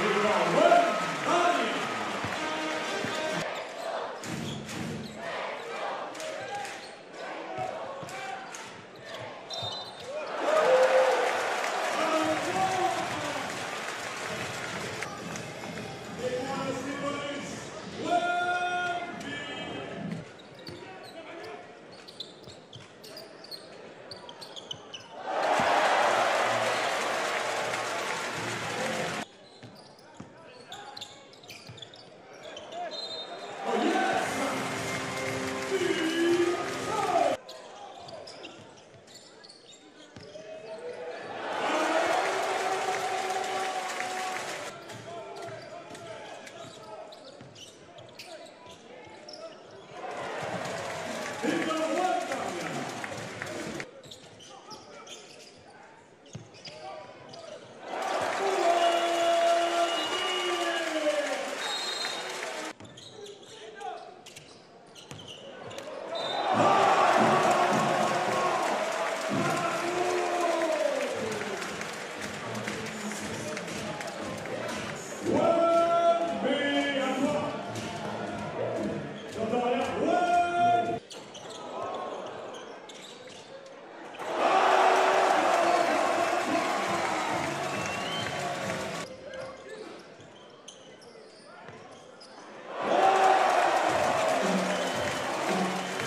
Good ball. Whoa!